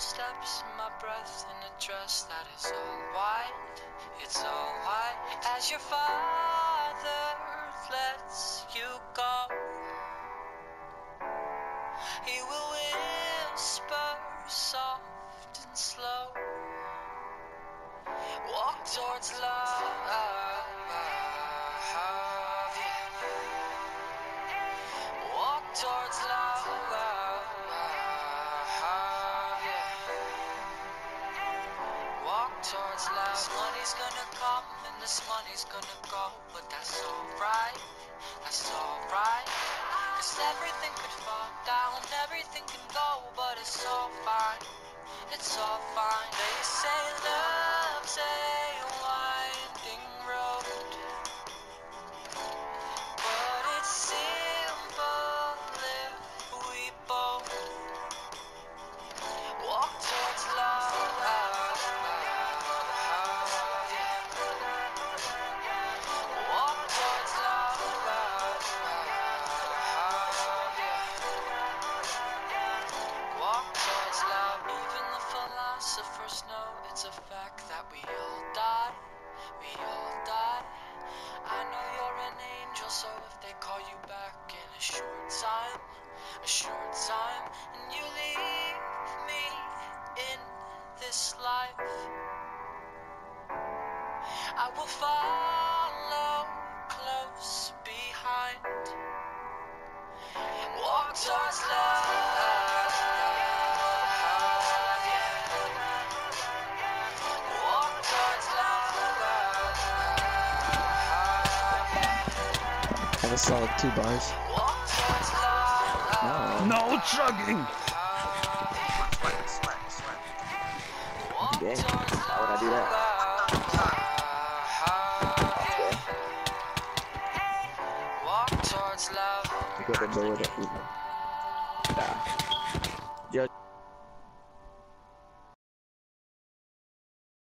in my breath in a dress that is all white. It's all white as your father lets you go. He will whisper soft and slow. Walk towards love. Walk towards love. Money's gonna come and this money's gonna go, but that's alright. That's alright. Cause everything could fall down, everything can go, but it's all fine. It's all fine. They say love's a philosophers know it's a fact that we all die. We all die. I know you're an angel, so if they call you back in a short time, a short time, and you leave me in this life, I will follow close behind. A solid two bars. Walk towards love. No. No chugging! Walk Dang. Why would I do that? Walk towards love. Go to the door with it. Nah. Judge.